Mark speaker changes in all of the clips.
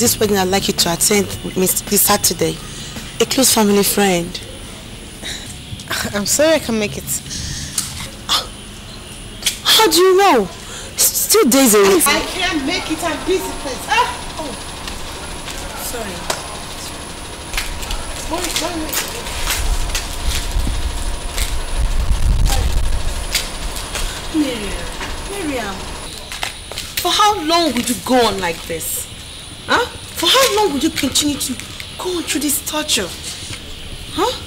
Speaker 1: there's this wedding I'd like you to attend this Saturday. A close family friend.
Speaker 2: I'm sorry I can't make it.
Speaker 1: How do you know? It's still days away.
Speaker 2: I can't make it. I'm busy, please. Ah. Oh. Sorry. Wait, wait, wait.
Speaker 1: Miriam, Miriam. For how long would you go on like this? For how long would you continue to go on through this torture? Huh?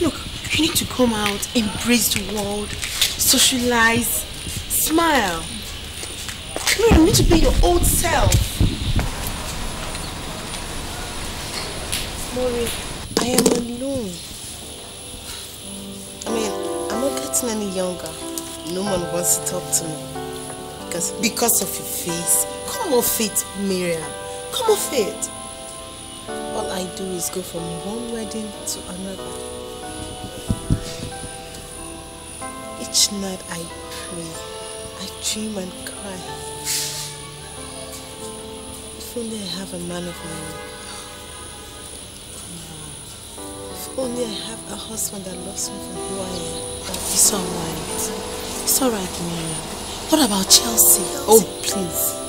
Speaker 1: Look, you need to come out, embrace the world, socialize, smile. Miriam, you need to be your old self.
Speaker 2: Mori, I am alone. I mean, I'm not getting any younger. No one wants to talk to me. Because because of your face. Come off it, Miriam. Come off it. All I do is go from one wedding to another. Each night I pray. I dream and cry. If only I have a man of my own. If only I have a husband that loves me for who I am.
Speaker 1: It's alright. It's alright, Miriam. What about Chelsea?
Speaker 2: Oh, please.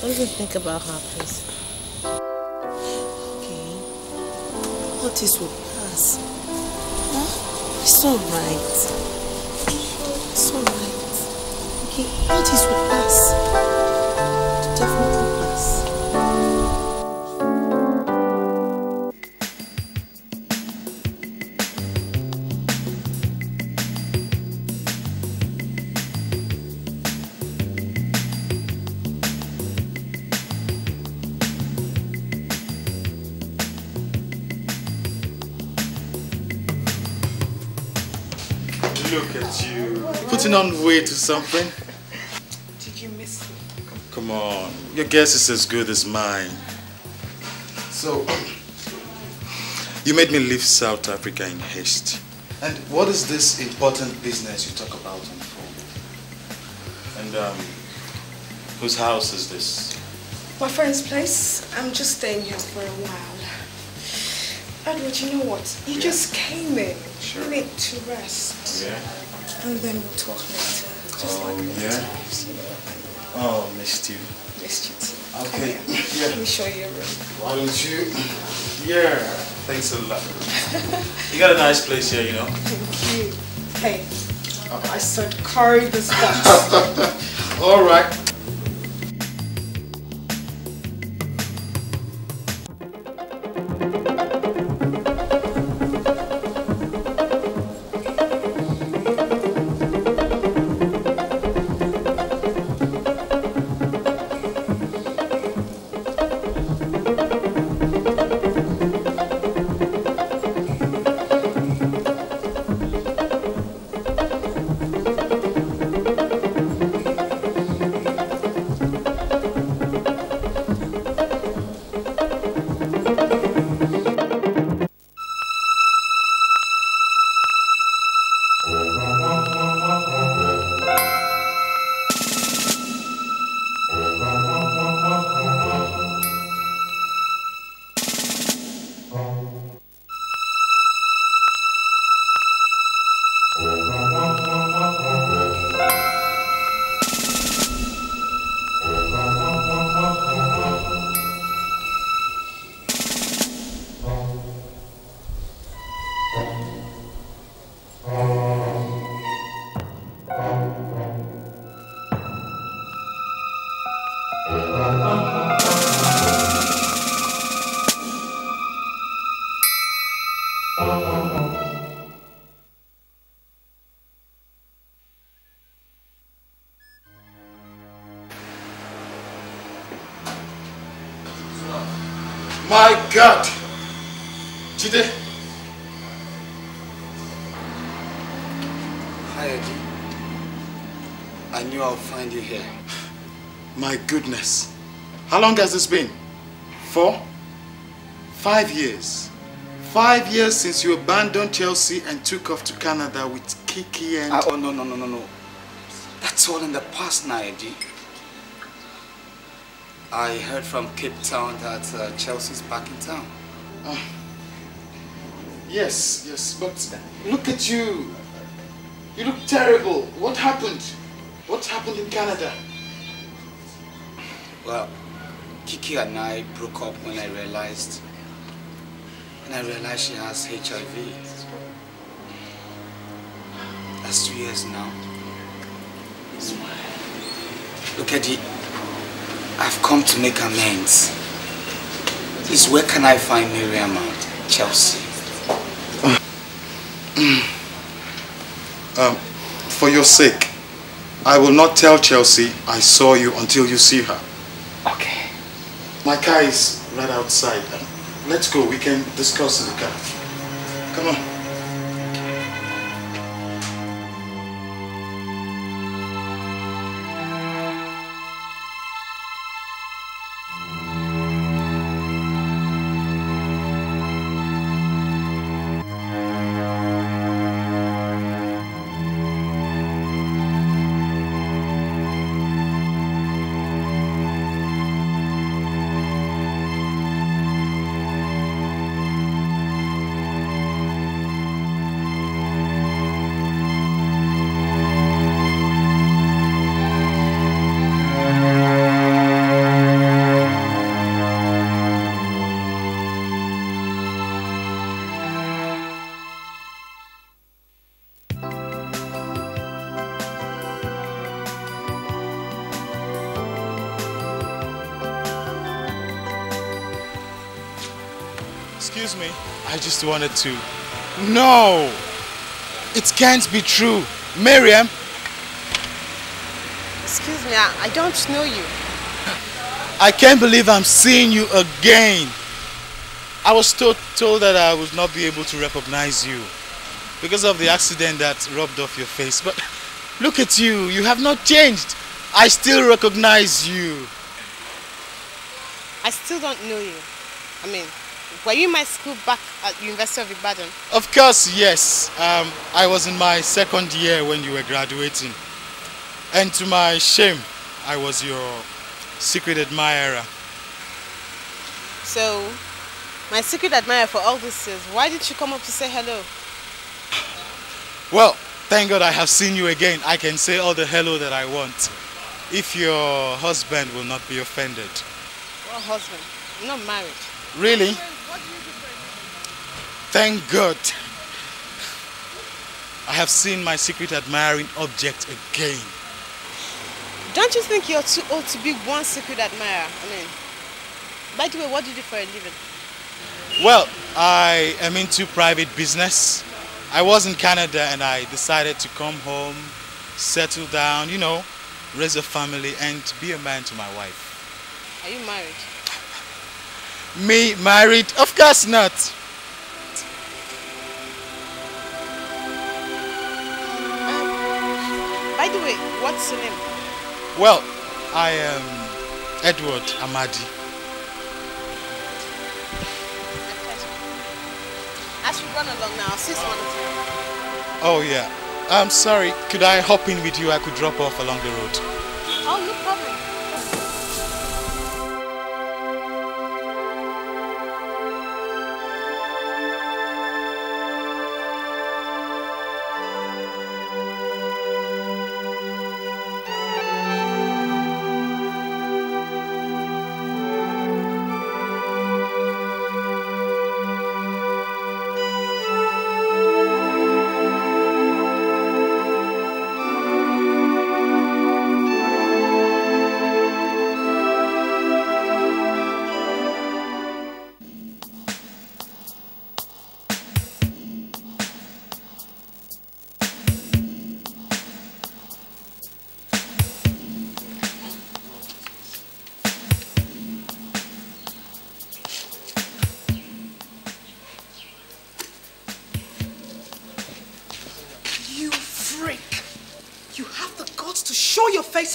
Speaker 2: Don't even think about her, please.
Speaker 1: Okay. All this will pass. Huh? It's alright. It's alright. Okay, all this will pass.
Speaker 3: Look at you. Putting on weight to something?
Speaker 2: Did you miss me?
Speaker 3: Come on. Your guess is as good as mine. So, you made me leave South Africa in haste. And what is this important business you talk about on the phone? And, um, whose house is this?
Speaker 4: My friend's place. I'm just staying here for a while. Edward, you know what? You
Speaker 3: Yeah.
Speaker 4: just came in. You need to rest.
Speaker 3: Yeah?
Speaker 4: And then we'll talk later. Just
Speaker 3: Oh,
Speaker 4: like
Speaker 3: yeah?
Speaker 4: times, you know.
Speaker 3: Oh, missed you.
Speaker 4: Missed you too.
Speaker 3: Okay,
Speaker 4: here.
Speaker 3: yeah.
Speaker 4: Let me show you your room.
Speaker 3: Why don't you? Yeah. Thanks a lot. You got a nice place here, you know.
Speaker 4: Thank you. Hey, I said carry this box.
Speaker 3: All right.
Speaker 5: My God! Jide!
Speaker 6: Hi, Eddie. I knew I'll find you here.
Speaker 5: My goodness. How long has this been? Four? Five years. Five years since you abandoned Chelsea and took off to Canada with Kiki and...
Speaker 6: Uh, oh, no, no, no, no, no. That's all in the past now, Eddie. I heard from Cape Town that uh, Chelsea's back in town.
Speaker 5: Uh, yes, yes, but look at you. You look terrible. What happened? What happened in Canada?
Speaker 6: Well, Kiki and I broke up when I realized when I realized she has HIV. That's two years now. Look, Eddie, I've come to make amends. Please, where can I find Miriam and Chelsea?
Speaker 5: um, for your sake, I will not tell Chelsea I saw you until you see her.
Speaker 6: Okay.
Speaker 5: My car is right outside. Let's go. We can discuss in the car. Come on.
Speaker 3: Excuse me. I just wanted to. No! It can't be true. Miriam!
Speaker 2: Excuse me, I, I don't know you.
Speaker 3: I can't believe I'm seeing you again. I was told, told that I would not be able to recognize you because of the accident that rubbed off your face. But look at you, you have not changed. I still recognize you.
Speaker 2: I still don't know you. I mean, were you in my school back at University of Ibadan?
Speaker 3: Of course, yes. Um, I was in my second year when you were graduating. And to my shame, I was your secret admirer.
Speaker 2: So, my secret admirer for all this is, why did you come up to say hello?
Speaker 3: Well, thank God I have seen you again. I can say all the hello that I want. If your husband will not be offended.
Speaker 2: What husband? I'm not married.
Speaker 3: Really? Thank God. I have seen my secret admiring object again.
Speaker 2: Don't you think you're too old to be one secret admirer? I mean, by the way, what do you do for a living?
Speaker 3: Well, I am into private business. I was in Canada and I decided to come home, settle down, you know, raise a family and be a man to my wife.
Speaker 2: Are you married?
Speaker 3: Me married? Of course not.
Speaker 2: Way, what's your name?
Speaker 3: Well, I am Edward Amadi.
Speaker 2: I should run along now. See someone.
Speaker 3: Oh yeah. I'm sorry. Could I hop in with you? I could drop off along the road.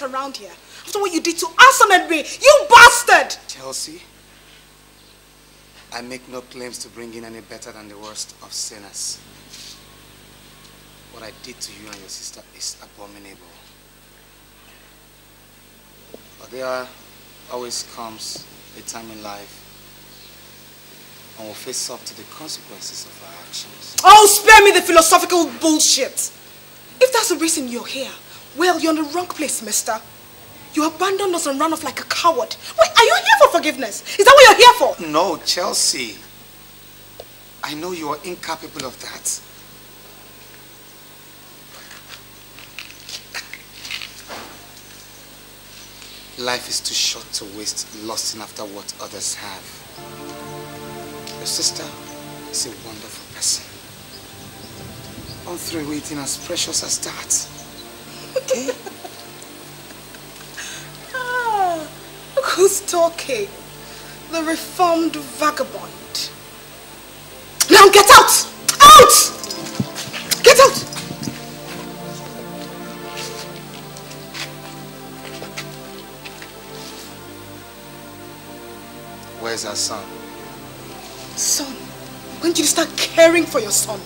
Speaker 4: Around here. After what you did to Asan and me, you bastard!
Speaker 6: Chelsea, I make no claims to bring in any better than the worst of sinners. What I did to you and your sister is abominable. But there always comes a time in life and will face up to the consequences of our actions.
Speaker 4: Oh, spare me the philosophical bullshit! If that's the reason you're here, well, you're in the wrong place, mister. You abandoned us and ran off like a coward. Wait, are you here for forgiveness? Is that what you're here for?
Speaker 6: No, Chelsea. I know you are incapable of that. Life is too short to waste lusting after what others have. Your sister is a wonderful person. Don't waiting as precious as that. Okay?
Speaker 4: ah, look who's talking. The reformed vagabond. Now get out! Out! Get out!
Speaker 6: Where's our son?
Speaker 4: Son? When did you start caring for your son?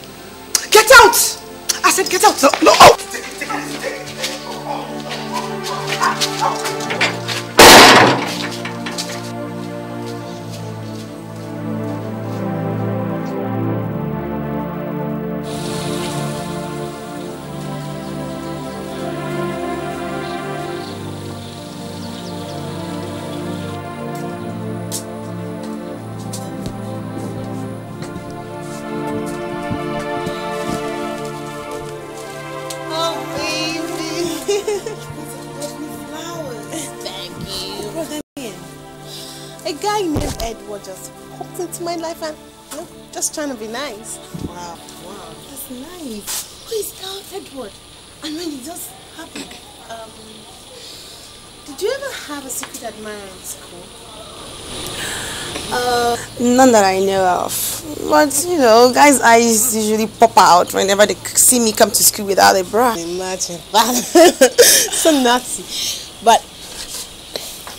Speaker 4: Get out! I said get out!
Speaker 6: No, no! Oh.
Speaker 2: Oh, Edward just popped into my life and you know, just trying to be nice.
Speaker 1: Wow, wow, that's nice. Who is now Edward? And when did this happen?
Speaker 2: Um, did you ever have a secret admirer in school?
Speaker 1: Uh, none that I know of. But, you know, guys' eyes usually pop out whenever they see me come to school without a bra.
Speaker 2: Imagine. so nasty. But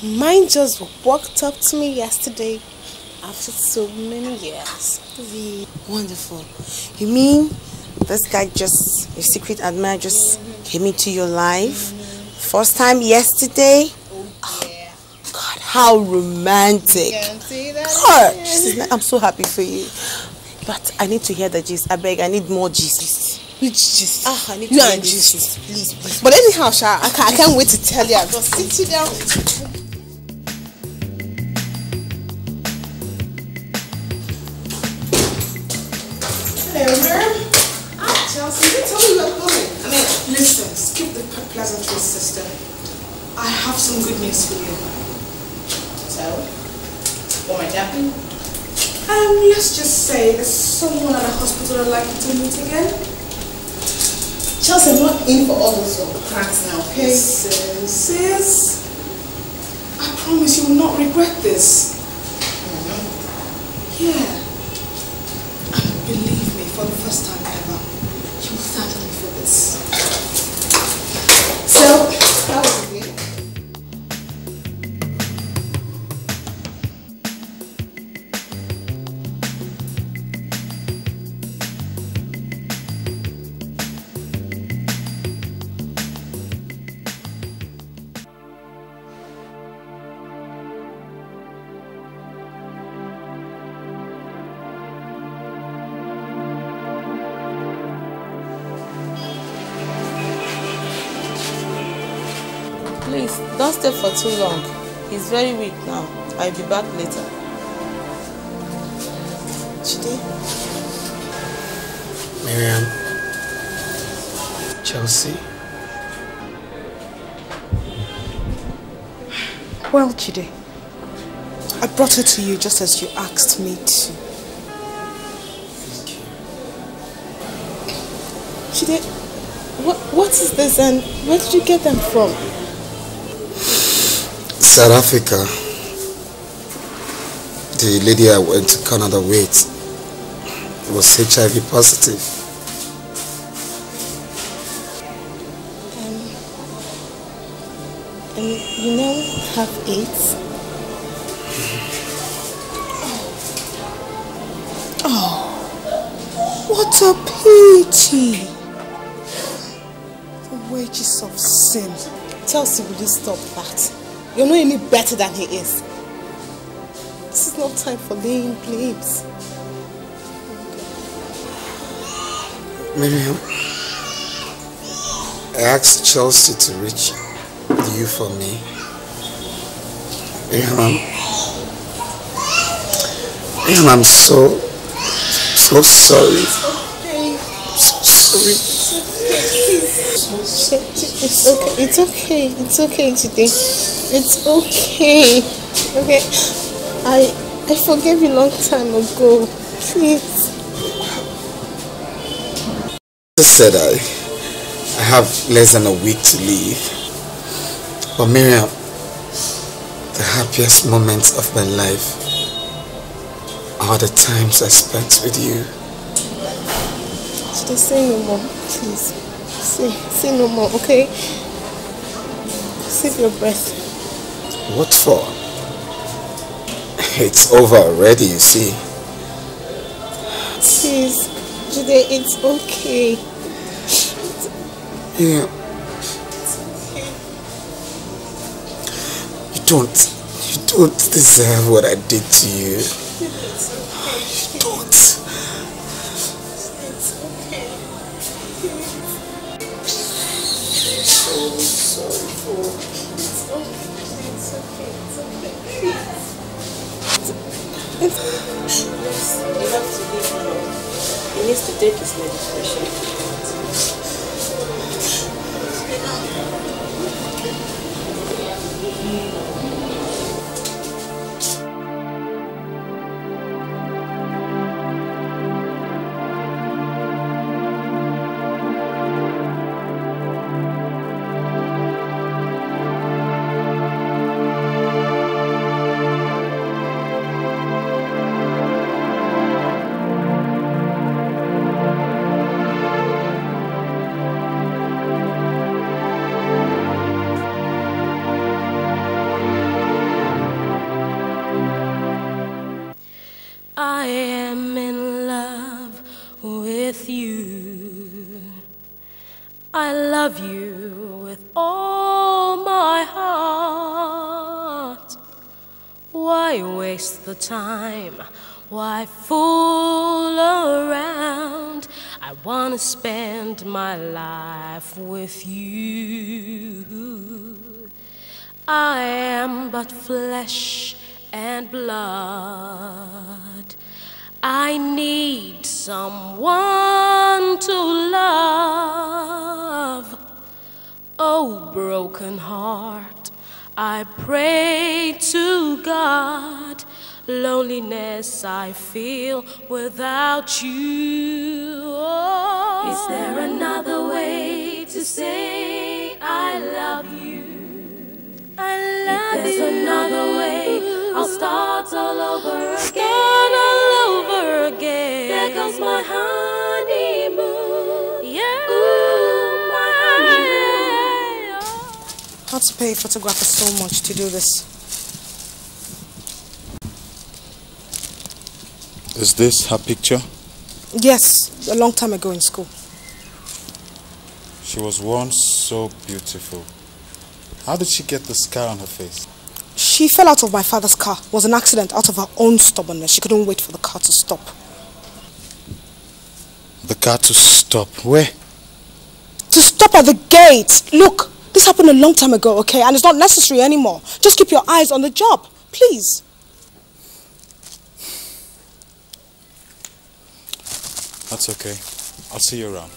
Speaker 2: mine just walked up to me yesterday after so many years.
Speaker 1: Really wonderful. You mean this guy just, your secret admirer just came into your life? First time yesterday?
Speaker 2: Oh, Yeah.
Speaker 1: God, how romantic.
Speaker 2: Can see that?
Speaker 1: God, this I'm so happy for you. But I need to hear the gist. I beg, I need more gist.
Speaker 2: Which gist?
Speaker 1: Ah, I need
Speaker 2: you
Speaker 1: to hear
Speaker 2: and
Speaker 1: this
Speaker 2: gist. Please, please. But anyhow, Sha, I, can't, I can't wait to tell you. I'll just sit you down.
Speaker 4: Pleasantries, sister. I have some good news for you.
Speaker 2: So, what might happen?
Speaker 4: Um, let's just say there's someone at the hospital I'd like you to meet again.
Speaker 2: Chelsea, I'm not in for all those cracks now, okay?
Speaker 4: Listen, sis. I promise you will not regret this. Yeah. And believe me, for the first time ever, you will thank me for this.
Speaker 2: So,
Speaker 1: don't stay for too long. He's very weak now. I'll be back later.
Speaker 2: Chide,
Speaker 6: Miriam. Chelsea.
Speaker 4: Well, Chide, I brought her to you just as you asked me to.
Speaker 6: Thank you.
Speaker 2: Chide, what, what is this and where did you get them from?
Speaker 6: South Africa. The lady I went to Canada with was HIV positive.
Speaker 2: Um, and you now have eight.
Speaker 4: Oh, what a pity. The wages of sin.
Speaker 2: Chelsea, will you stop that? You're not any better than he is. This is not time for laying claims.
Speaker 7: Miriam, I asked Chelsea to reach you for me. Miriam, Miriam, I'm so, so sorry. So sorry.
Speaker 2: It's okay. It's okay. It's okay today. It's okay. Okay. I I forgave you long time ago. Please.
Speaker 7: I said I, I have less than a week to leave. But Miriam, the happiest moments of my life are the times I spent with you.
Speaker 2: Just say no more, please. Say, say no more, okay? Save your breath.
Speaker 7: What for? It's over already, you see.
Speaker 2: Please, Jude, it's okay.
Speaker 7: Yeah. You don't, you don't deserve what I did to you. It's okay. You don't.
Speaker 8: You have to. He needs to take his medication.
Speaker 9: Love you with all my heart. Why waste the time? Why fool around? I want to spend my life with you. I am but flesh and blood. I need someone to love. Oh, broken heart, I pray to God. Loneliness I feel without you. Oh, Is there another way to say I love you? I love if there's you. another way, I'll start all over again. Start all over again. There comes my honeymoon. Yeah. Ooh, my honeymoon.
Speaker 4: Had to pay a photographer so much to do this.
Speaker 3: Is this her picture?
Speaker 4: Yes, a long time ago in school.
Speaker 3: She was once so beautiful. How did she get the scar on her face?
Speaker 4: She fell out of my father's car. It was an accident out of her own stubbornness. She couldn't wait for the car to stop.
Speaker 3: The car to stop. Where?
Speaker 4: To stop at the gate! Look, this happened a long time ago, okay? And it's not necessary anymore. Just keep your eyes on the job, please.
Speaker 3: That's okay. I'll see you around.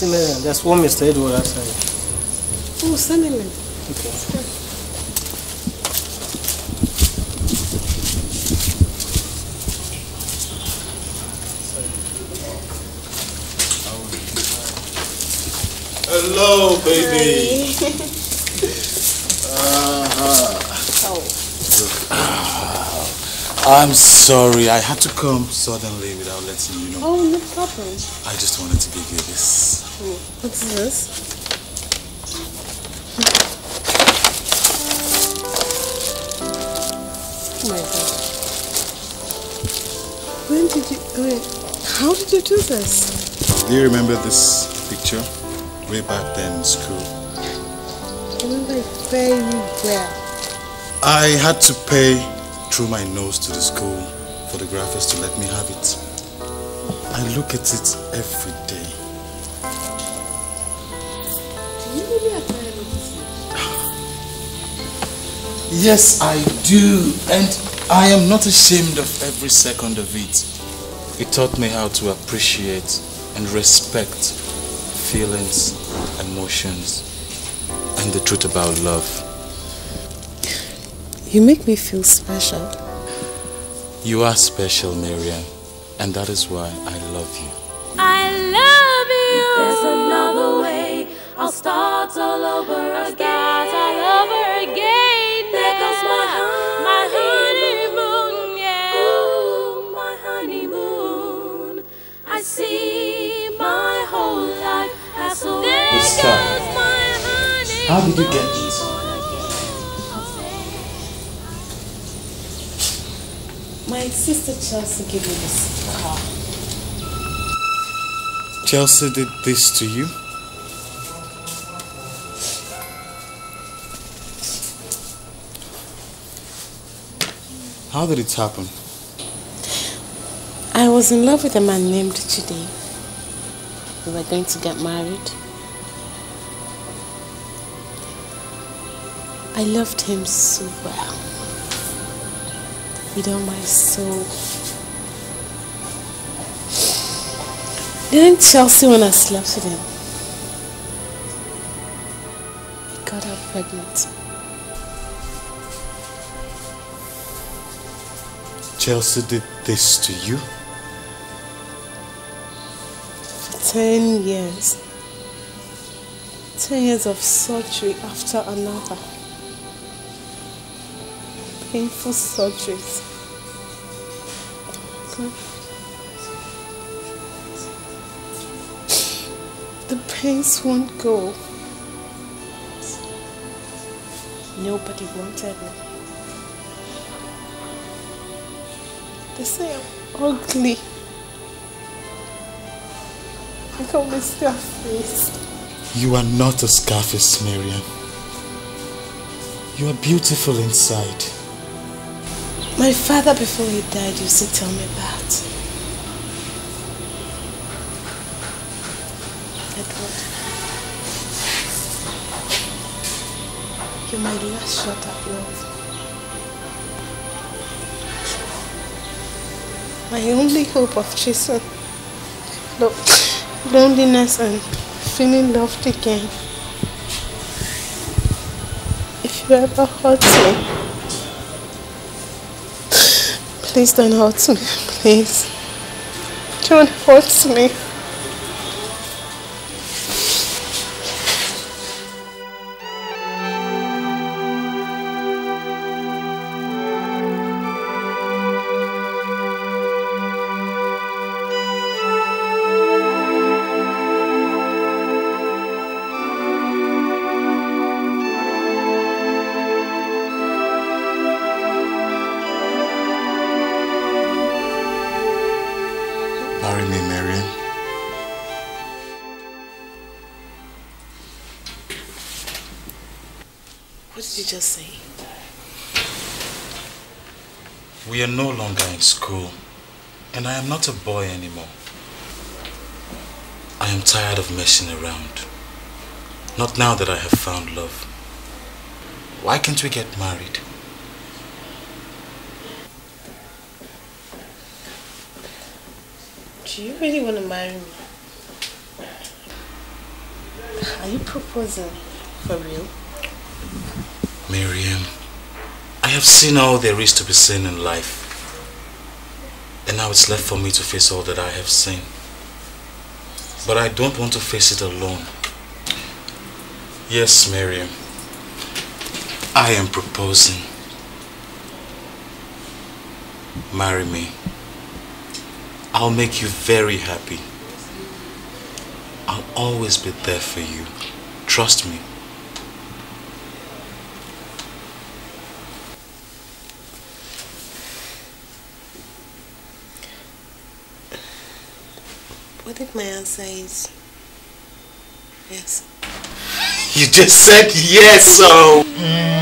Speaker 10: See, Miriam, there's one Mr. Edward outside.
Speaker 2: Oh, send him in.
Speaker 10: Okay.
Speaker 3: Hello, baby. uh-huh. I'm sorry, I had to come suddenly without letting you know.
Speaker 2: Oh, no problem.
Speaker 3: I just wanted to give you this.
Speaker 2: What's this? Oh my god. When did you, wait, how did you do this?
Speaker 3: Do you remember this picture? Way back then in school.
Speaker 2: I remember it very well.
Speaker 3: I had to pay through my nose to the school for the graphics to let me have it. I look at it every day. Yes, I do. And I am not ashamed of every second of it. It taught me how to appreciate and respect feelings, emotions, and the truth about love.
Speaker 2: You make me feel special.
Speaker 3: You are special, Miriam, and that is why I love you.
Speaker 9: I'll start all over again. Start all over again. There goes my honeymoon. My honeymoon, yeah. Ooh, my honeymoon. I see my whole life as a there goes my honeymoon.
Speaker 3: How did you get this?
Speaker 2: My sister Chelsea gave me this car.
Speaker 3: Chelsea did this to you? How did it happen?
Speaker 2: I was in love with a man named Chide. We were going to get married. I loved him so well. With all my soul. Didn't Chelsea when I slept with him? I got her pregnant.
Speaker 3: Chelsea did this to you?
Speaker 2: 10 years. 10 years of surgery after another. Painful surgeries. The pains won't go. Nobody wanted me. They say I'm ugly. I call me Scarface.
Speaker 3: You are not a Scarface, Miriam. You are beautiful inside.
Speaker 2: My father, before he died, used to tell me that. Edward, you're my last shot at love. My only hope of chasing lo- loneliness and feeling loved again. If you ever hurt me, Please don't hurt me, please. Don't hurt me. You just say?
Speaker 3: We are no longer in school, and I am not a boy anymore. I am tired of messing around. Not now that I have found love. Why can't we get married?
Speaker 2: Do you really want to marry me? Are you proposing for real?
Speaker 5: Miriam, I have seen all there is to be seen in life. And now it's left for me to face all that I have seen. But I don't want to face it alone. Yes, Miriam. I am proposing. Marry me. I'll make you very happy. I'll always be there for you. Trust me.
Speaker 2: What if my answer is yes?
Speaker 5: You just said yes, so.
Speaker 2: Oh,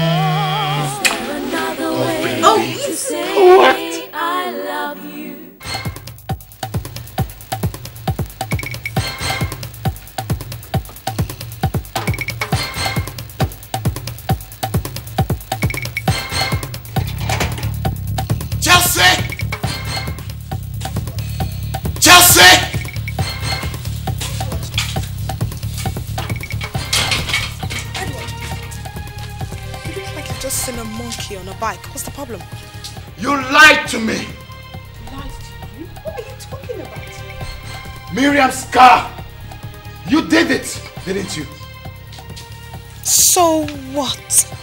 Speaker 4: problem?
Speaker 5: You lied to me!
Speaker 4: Lied to you? What are you talking about?
Speaker 5: Miriam's car! You did it, didn't you?
Speaker 4: So what?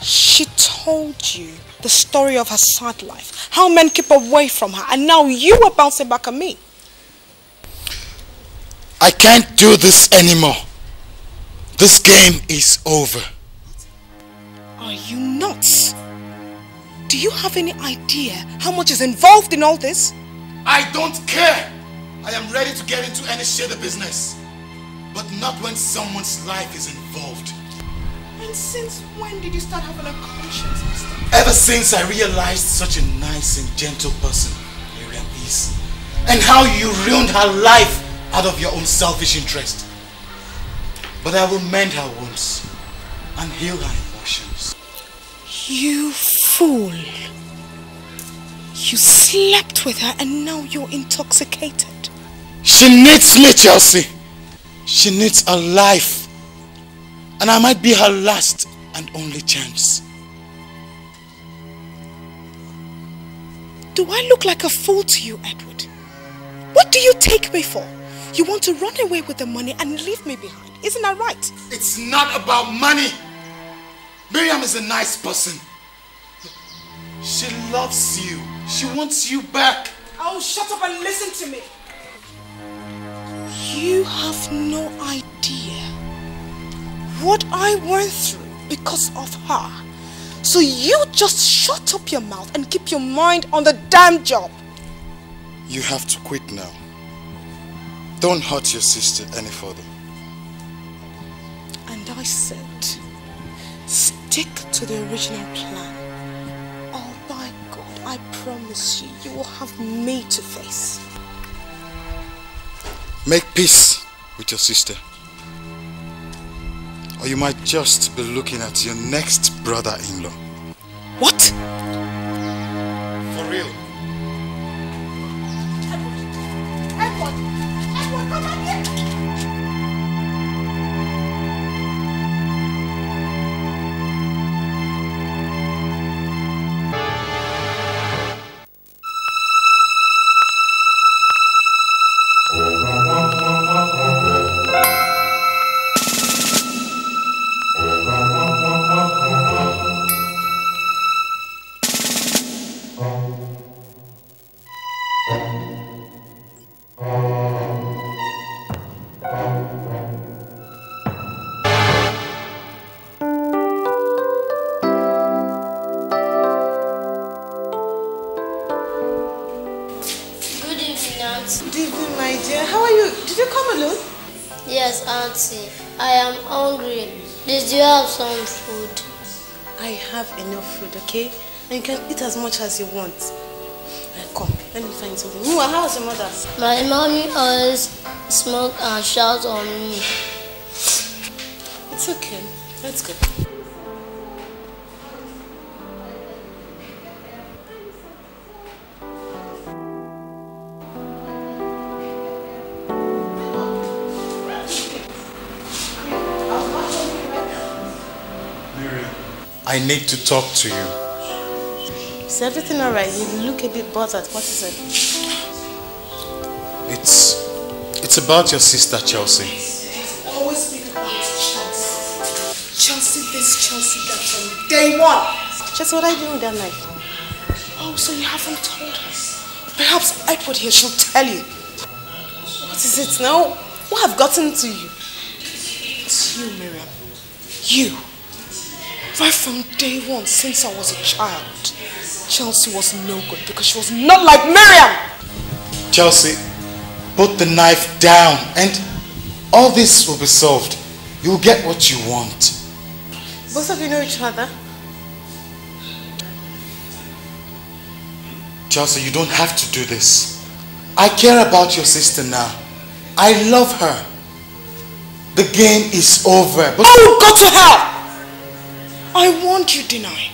Speaker 4: She told you the story of her sad life, how men keep away from her, and now you are bouncing back at me.
Speaker 3: I can't do this anymore. This game is over.
Speaker 4: Are you nuts? Do you have any idea how much is involved in all this?
Speaker 3: I don't care. I am ready to get into any shady business. But not when someone's life is involved.
Speaker 4: And since when did you start having a conscience, mister?
Speaker 3: Ever since I realized such a nice and gentle person Miriam is. And how you ruined her life out of your own selfish interest. But I will mend her wounds and heal her emotions.
Speaker 4: You fool. You slept with her and now you're intoxicated.
Speaker 3: She needs me, Chelsea. She needs a life. And I might be her last and only chance.
Speaker 4: Do I look like a fool to you, Edward? What do you take me for? You want to run away with the money and leave me behind. Isn't that right?
Speaker 3: It's not about money. Miriam is a nice person. She loves you. She wants you back.
Speaker 4: Oh, shut up and listen to me. You have no idea what I went through because of her. So you just shut up your mouth and keep your mind on the damn job.
Speaker 3: You have to quit now. Don't hurt your sister any further.
Speaker 4: And I said, stick to the original plan. By God, I promise you, you will have me to face.
Speaker 3: Make peace with your sister. Or you might just be looking at your next brother-in-law.
Speaker 4: What?
Speaker 3: For real.
Speaker 11: Some food?
Speaker 2: I have enough food, okay? And you can eat as much as you want. Uh, come, let me find something. Mua, how's your mother?
Speaker 11: My mommy always smoke and shout on me.
Speaker 2: It's okay. Let's go.
Speaker 3: I need to talk to you.
Speaker 12: Is everything alright? You look a bit bothered. What is it?
Speaker 3: It's it's about your sister Chelsea.
Speaker 4: Always been about Chelsea. Chelsea this, Chelsea that from day one.
Speaker 12: Just what I do with that knife.
Speaker 4: Oh, so you haven't told us. Perhaps Edward here shall tell you.
Speaker 12: What is it now? What have gotten to you?
Speaker 4: It's you, Miriam. You. Right from day one, since I was a child, Chelsea was no good because she was not like Miriam.
Speaker 3: Chelsea, put the knife down and all this will be solved. You'll get what you want.
Speaker 12: Both of you know each other?
Speaker 3: Chelsea, you don't have to do this. I care about your sister now. I love her. The game is over. But
Speaker 4: oh, go to hell! I want you, to Deny.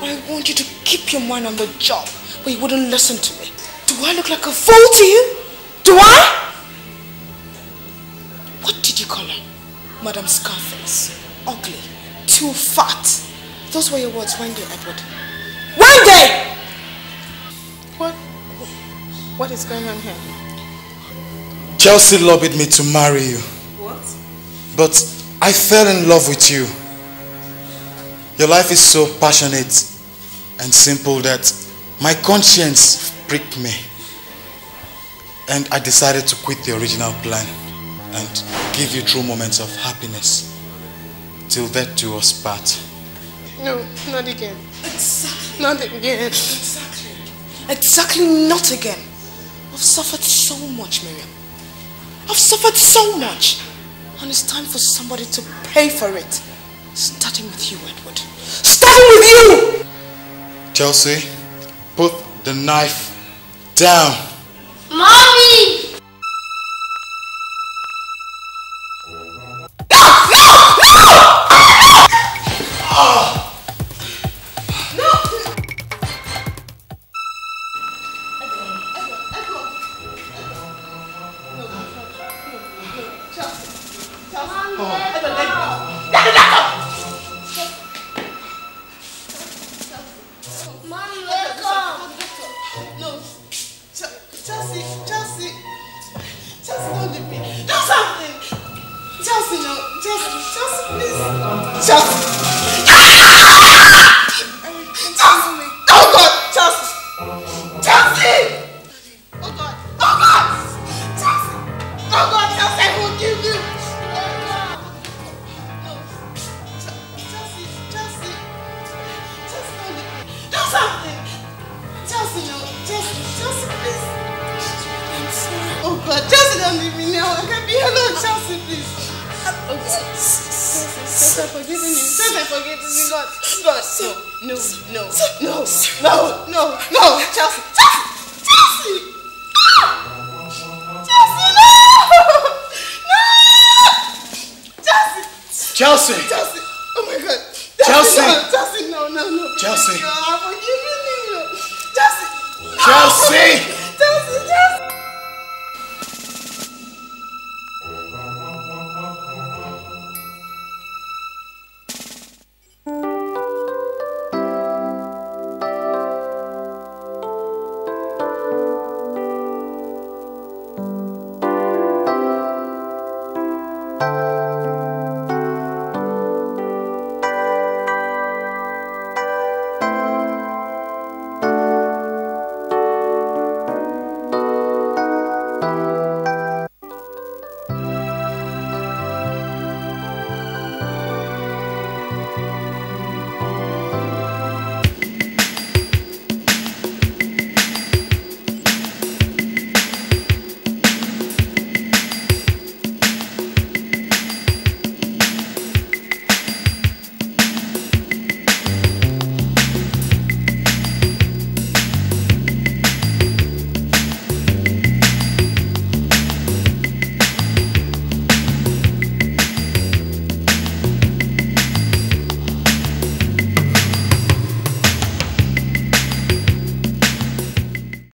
Speaker 4: I want you to keep your mind on the job, but you wouldn't listen to me. Do I look like a fool to you? Do I? What did you call her? Madam Scarface. Ugly. Too fat. Those were your words, weren't Edward? Weren't?
Speaker 12: What? What is going on here?
Speaker 3: Chelsea lobbied me to marry you.
Speaker 12: What?
Speaker 3: But I fell in love with you. Your life is so passionate and simple that my conscience pricked me. And I decided to quit the original plan and give you true moments of happiness till that do us part.
Speaker 12: No, not again.
Speaker 4: Exactly.
Speaker 12: Not again.
Speaker 4: Exactly. Exactly not again. I've suffered so much, Miriam. I've suffered so much. And it's time for somebody to pay for it. Starting with you, Edward. Starting with you!
Speaker 3: Chelsea, put the knife down.
Speaker 2: Mommy! Mommy,